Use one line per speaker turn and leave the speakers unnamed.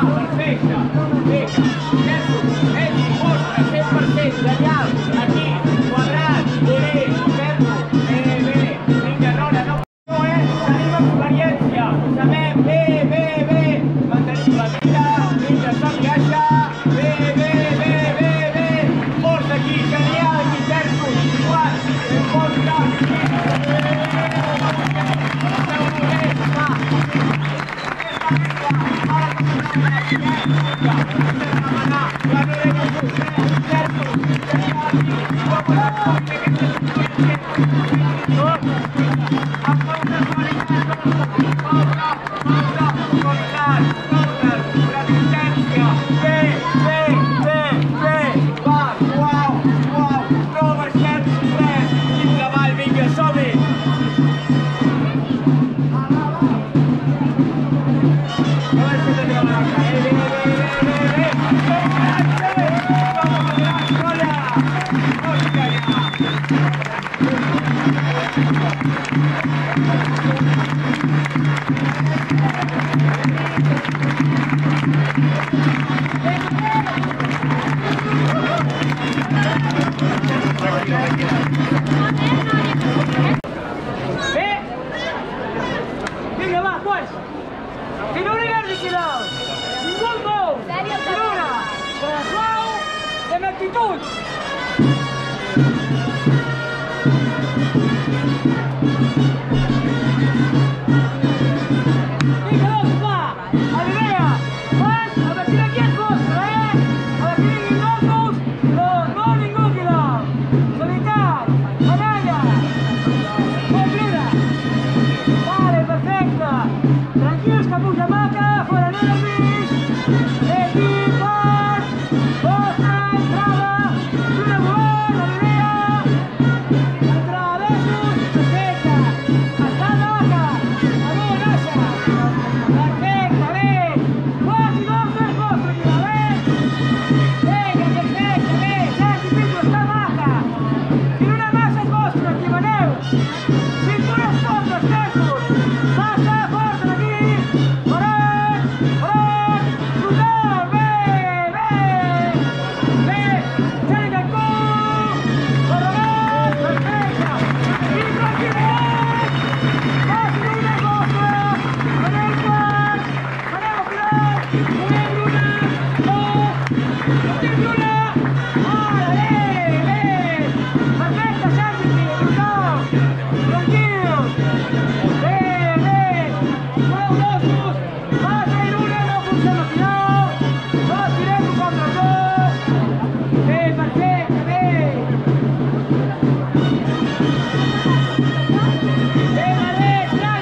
Passa, secca. ¡Vamos, Gol! Luna! Música ¡Venga,